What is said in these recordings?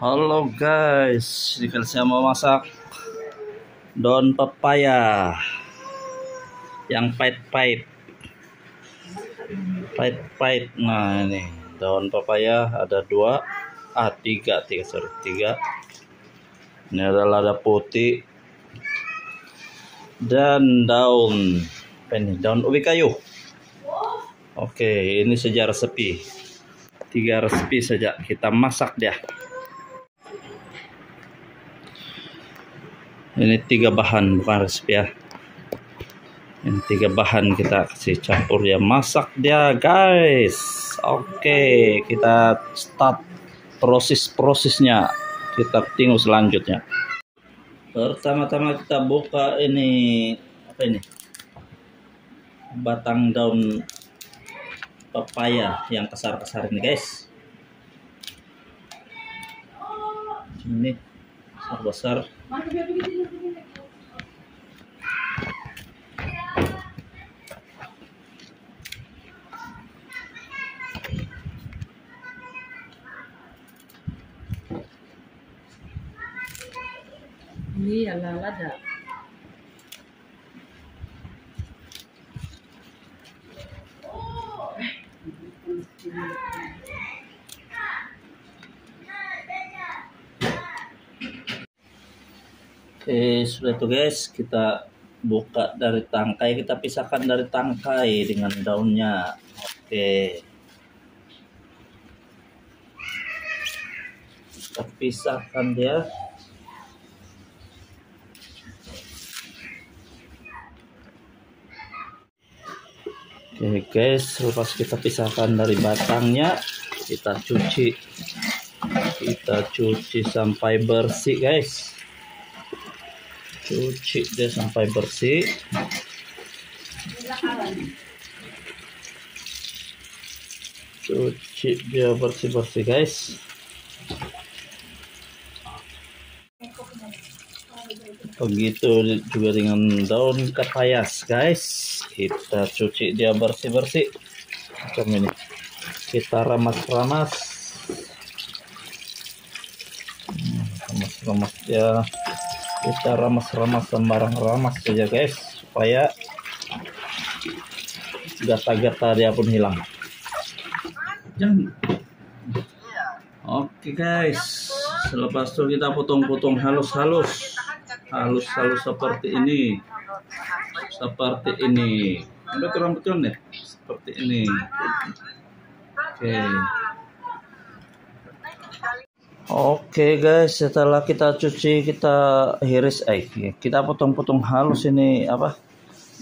Halo guys, jika saya mau masak daun pepaya yang pahit-pahit. Pahit-pahit. Nah ini daun pepaya ada dua, ah tiga, tiga sorry tiga. Ini ada lada putih dan daun apa ini? Daun ubi kayu. Oke, ini sejarah sepi. Tiga resepi saja kita masak dia. Ini tiga bahan bukan resep ya. Ini tiga bahan kita kasih campur ya. Masak dia guys. Oke kita start proses-prosesnya. Kita tunggu selanjutnya. Pertama-tama kita buka ini apa ini? Batang daun pepaya yang kasar-kasar ini guys. Ini besar Ini ala lada. Oke, sudah itu guys, kita buka dari tangkai, kita pisahkan dari tangkai dengan daunnya. Oke. Kita pisahkan dia. Oke guys, lepas kita pisahkan dari batangnya, kita cuci. Kita cuci sampai bersih guys. Cuci dia sampai bersih. Cuci dia bersih-bersih guys. Begitu juga dengan daun kepayas guys. Kita cuci dia bersih-bersih. Macam ini. Kita ramas-ramas. Hmm, ramas-ramas dia. Kita ramas-ramas sembarang ramas saja guys. Supaya gata-gata dia pun hilang. Oke guys. Selepas itu kita potong-potong halus-halus halus-halus seperti ini seperti ini betul betul nih seperti ini oke oke guys setelah kita cuci kita iris eh kita potong-potong halus ini apa?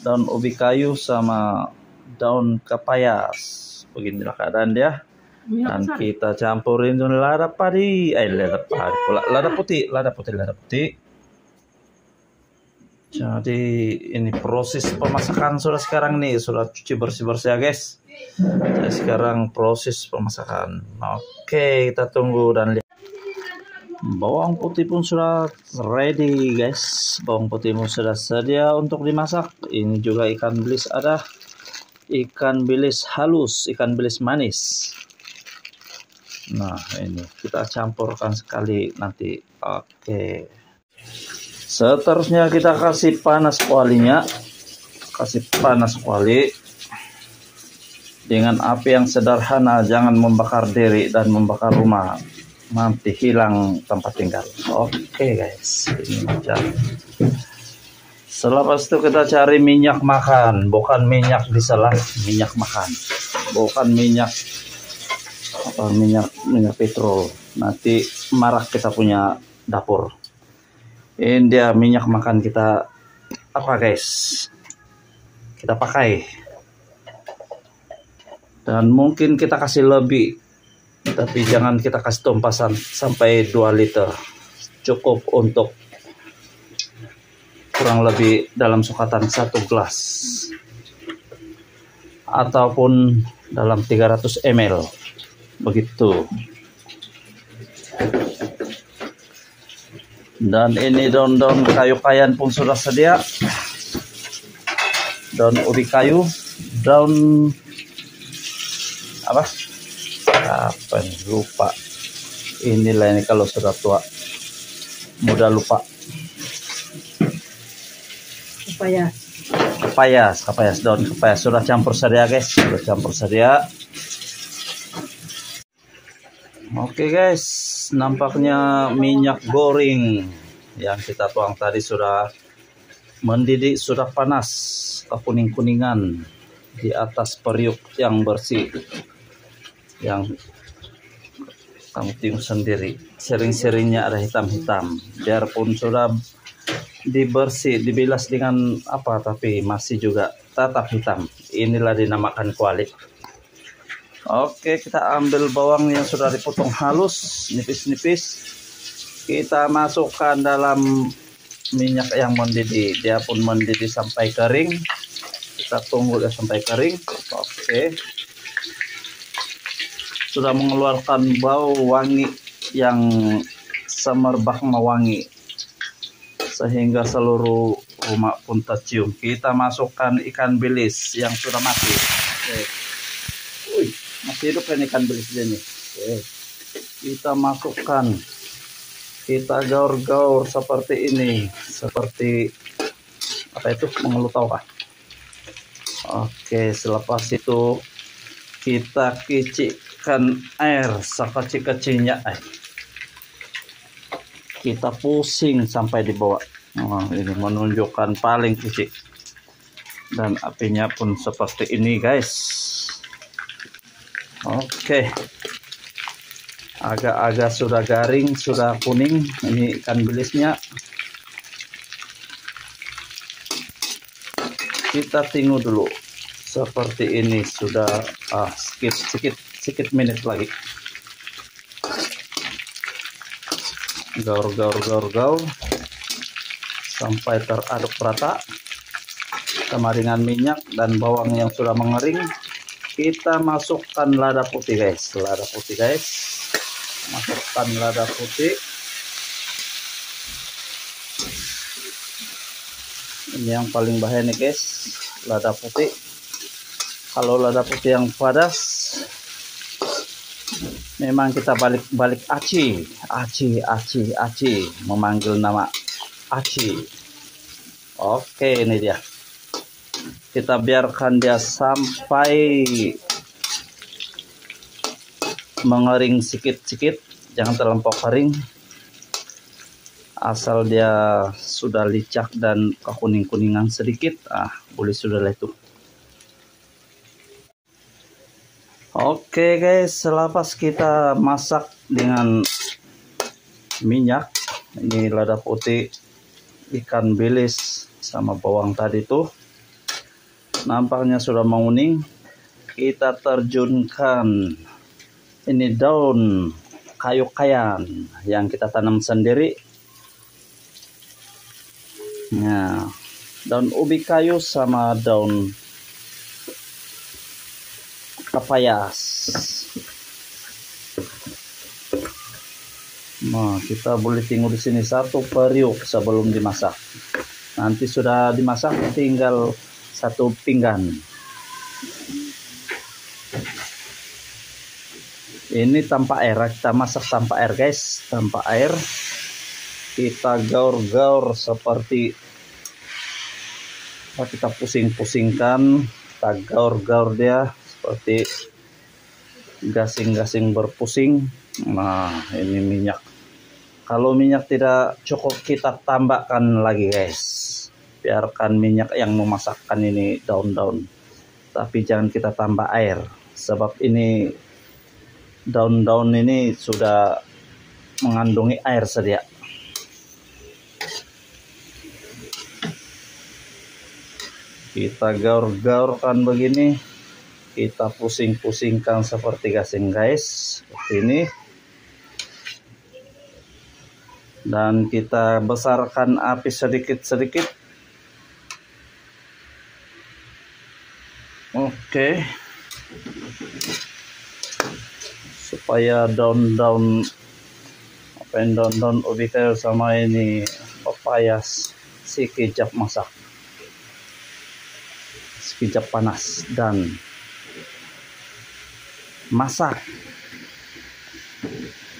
Daun ubi kayu sama daun kapayas beginilah keadaan dia. Dan kita campurin dengan lada padi. Eh lada padi pula. Lada putih lada putih lada putih. Jadi ini proses pemasakan sudah sekarang nih. Sudah cuci bersih-bersih ya guys. Jadi sekarang proses pemasakan. Oke, kita tunggu dan lihat. Bawang putih pun sudah ready guys. Bawang putih pun sudah sedia untuk dimasak. Ini juga ikan bilis ada. Ikan bilis halus, ikan bilis manis. Nah, ini kita campurkan sekali nanti. Oke. Seterusnya kita kasih panas kualinya. Kasih panas kuali. Dengan api yang sederhana, jangan membakar diri dan membakar rumah. Nanti hilang tempat tinggal. Oke guys, ini macam. Selepas itu kita cari minyak makan, bukan minyak diselah, minyak makan. Bukan minyak apa minyak minyak petrol. Nanti marah kita punya dapur ini dia minyak makan kita apa guys kita pakai dan mungkin kita kasih lebih tapi jangan kita kasih tumpasan sampai 2 liter. Cukup untuk kurang lebih dalam sukatan satu gelas. Ataupun dalam 300 ml. Begitu. Dan ini daun-daun kayu kayan pun sudah sedia. Daun ubi kayu. Daun apa apa nih lupa. Inilah ini kalau sudah tua. Mudah lupa. Upaya. kepayas kepayas daun kepayas sudah campur sedia guys. Sudah campur sedia oke guys. Nampaknya minyak goreng yang kita tuang tadi sudah mendidih sudah panas kuning kuningan di atas periuk yang bersih. Yang kamu sendiri. Sering-seringnya ada hitam-hitam. Biarpun sudah dibersih dibilas dengan apa tapi masih juga tetap hitam. Inilah dinamakan kuali oke kita ambil bawang yang sudah dipotong halus nipis-nipis. Kita masukkan dalam minyak yang mendidih. Dia pun mendidih sampai kering. Kita tunggu dia sampai kering. Oke sudah mengeluarkan bau wangi yang semerbak mewangi sehingga seluruh rumah pun tercium. Kita masukkan ikan bilis yang sudah mati. Oke. Wih, masih hidup kan ikan bilis ini oke. kita masukkan. Kita gaur-gaur seperti ini. Seperti apa itu? Mengeluh tahu kah? Oke selepas itu kita kicikkan air sekecil-kecilnya eh. kita pusing sampai di bawah. Oh, ini menunjukkan paling kecil dan apinya pun seperti ini guys. Oke. Agak-agak sudah garing sudah kuning. Ini ikan bilisnya kita tunggu dulu. Seperti ini sudah ah, skip sedikit sedikit menit lagi. Gaur gaur gaur gaur. Sampai teraduk rata. Kemaringan minyak dan bawang yang sudah mengering. Kita masukkan lada putih guys. Lada putih guys. Masukkan lada putih. Ini yang paling bahaya nih guys. Lada putih. Kalau lada putih yang padas memang kita balik-balik aci aci aci aci memanggil nama aci oke ini dia. Kita biarkan dia sampai mengering sedikit-sedikit jangan terlampau kering. Asal dia sudah licak dan kekuning-kuningan sedikit. Ah boleh sudah lah itu oke guys selepas kita masak dengan minyak ini lada putih ikan bilis sama bawang tadi tuh nampaknya sudah menguning kita terjunkan. Ini daun kayu kayan yang kita tanam sendiri. Nah, daun ubi kayu sama daun kapayas. Nah, kita boleh tinggal di sini satu periuk sebelum dimasak. Nanti sudah dimasak tinggal satu pinggan. Ini tanpa air, kita masak tanpa air guys, tanpa air kita gaur-gaur seperti kita pusing-pusingkan kita gaur-gaur dia seperti gasing-gasing berpusing. Nah ini minyak. Kalau minyak tidak cukup kita tambahkan lagi guys. Biarkan minyak yang memasakkan ini daun-daun. Tapi jangan kita tambah air. Sebab ini daun-daun ini sudah mengandungi air sedia. Kita gaur-gaurkan begini kita pusing-pusingkan seperti gasing guys seperti ini. Dan kita besarkan api sedikit-sedikit. Oke. Supaya daun-daun apa yang daun-daun ubi kayu sama ini papayas si kejap masak. Sekejap panas dan masak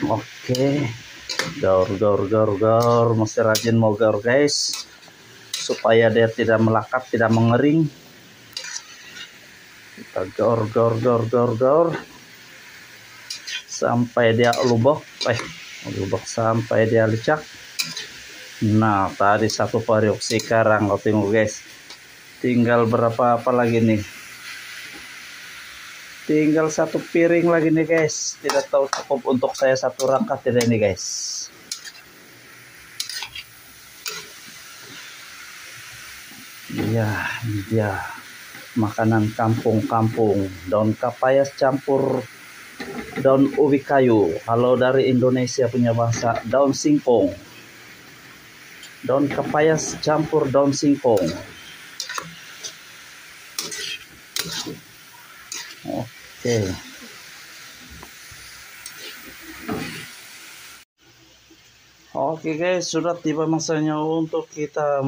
oke gaur gaur gaur gaur, mesti rajin mau gaur guys, supaya dia tidak melekat, tidak mengering. Kita gaur gaur gaur gaur gaur sampai dia lubuk, eh lubuk sampai dia lecak. Nah, tadi satu periuk sekarang guys. Tinggal berapa apa lagi nih? Tinggal satu piring lagi nih guys. Tidak tahu cukup untuk saya satu rangka tidak ini guys. Iya, ini dia makanan kampung-kampung. Daun kapayas campur daun ubi kayu. Kalau dari Indonesia punya bahasa daun singkong daun kepayas campur daun singkong oke. Guys sudah tiba masanya untuk kita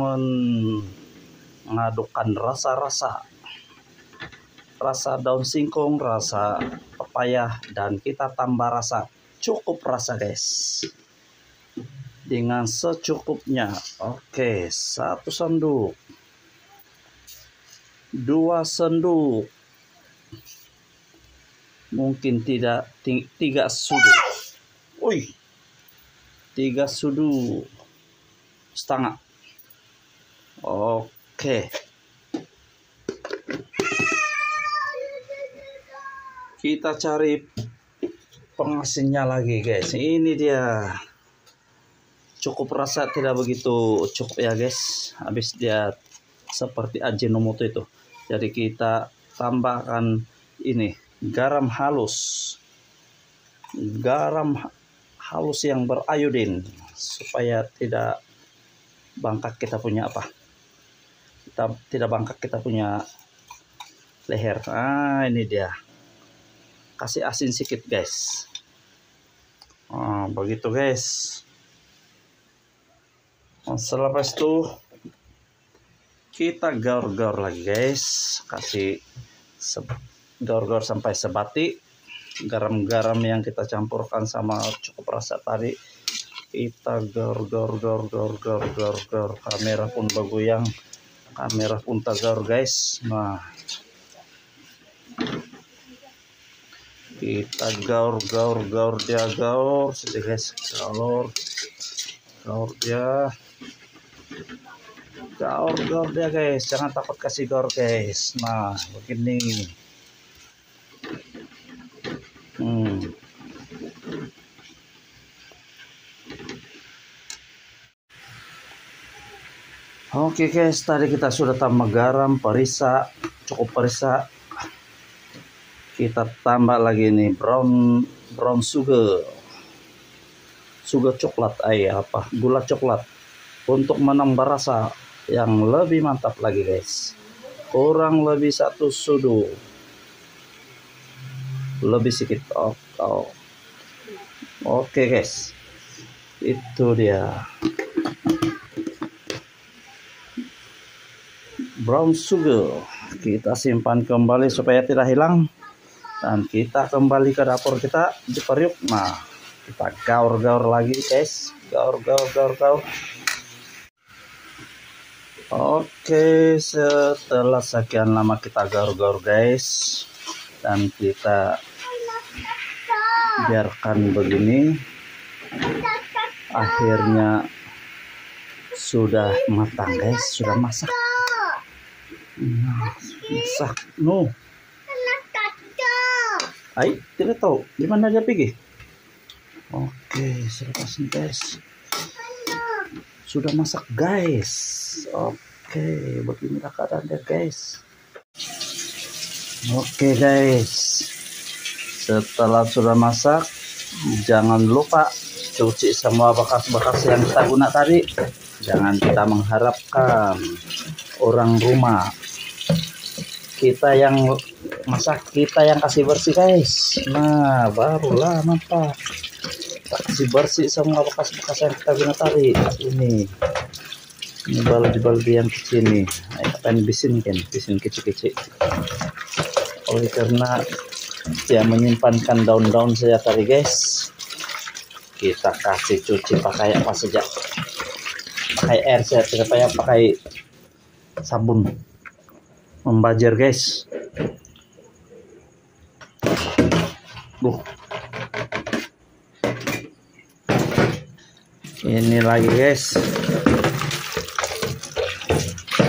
mengadukan rasa-rasa rasa daun singkong rasa pepaya dan kita tambah rasa cukup rasa guys. Dengan secukupnya. Oke, satu senduk, dua senduk, mungkin tidak tiga sudut. Wih, tiga sudut setengah. Oke. Kita cari pengasihnya lagi guys. Ini dia cukup rasa tidak begitu cukup ya guys habis dia seperti ajinomoto itu jadi kita tambahkan ini garam halus. Garam halus yang berayodin supaya tidak bangkak kita punya apa? Kita tidak bangkak kita punya leher. Ah ini dia. Kasih asin sedikit guys. Ah, begitu guys. Selepas itu kita gaur-gaur lagi guys. Kasih gaur-gaur sampai sebati garam-garam yang kita campurkan sama cukup rasa tadi kita gaur-gaur gaur-gaur gaur-gaur gaur kamera pun yang kamera pun gaur guys. Nah kita gaur gaur gaur dia gaur. Sedih guys. Gaur gaur dia. Gaur gaur dia guys. Jangan takut kasih gaur guys. Nah begini hmm. Oke guys, tadi kita sudah tambah garam, perisa, cukup perisa. Kita tambah lagi nih brown brown sugar. Sugar coklat ay apa? Gula coklat untuk menambah rasa yang lebih mantap lagi guys kurang lebih satu sudu lebih sedikit. Oke okay, guys. Itu dia. Brown sugar. Kita simpan kembali supaya tidak hilang. Dan kita kembali ke dapur kita di periuk. Nah kita gaur-gaur lagi guys. Gaur gaur gaur gaur Oke, setelah sekian lama kita gaur-gaur guys. Dan kita biarkan begini akhirnya sudah matang guys, sudah masak. Nah, masak. No. Ay, tidak tahu di mana dia pergi. Oke, sudah guys sudah masak guys oke beginilah keadaannya guys oke guys setelah sudah masak jangan lupa cuci semua bekas-bekas yang kita guna tadi. Jangan kita mengharapkan orang rumah. Kita yang masak kita yang kasih bersih guys. Nah barulah mantap. Kasih bersih semua bekas-bekas yang kita guna tadi. Ini. Ini baldi-baldi yang kecil nih. Akan bisin kan bisin kecil-kecil. Oleh karena dia menyimpankan daun-daun saya tadi guys. Kita kasih cuci pakai apa saja. Pakai air saya tidak pakai pakai sabun. Membajir guys. Duh. ini lagi guys.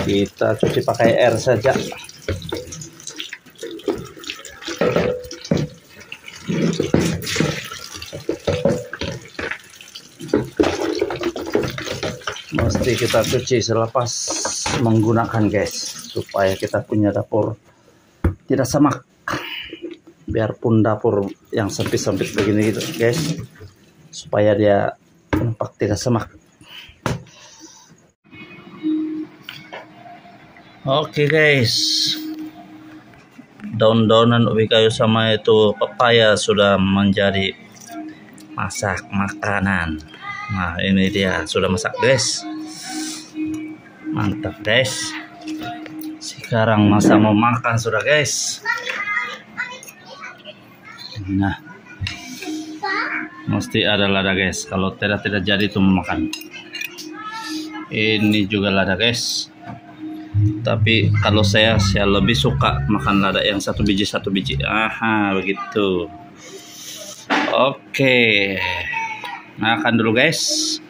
Kita cuci pakai air saja mesti kita cuci selepas menggunakan guys supaya kita punya dapur tidak semak. Biarpun dapur yang sempit-sempit begini gitu guys supaya dia nampak tidak semak. Oke okay, guys. Daun-daunan ubi kayu sama itu pepaya sudah menjadi masak makanan nah ini dia sudah masak guys mantap guys sekarang masa mau makan sudah guys Nah, mesti ada lada guys. Kalau tidak tidak jadi itu makan. Ini juga lada guys. Tapi kalau saya saya lebih suka makan lada yang satu biji satu biji. Aha, begitu. Oke. Makan dulu guys.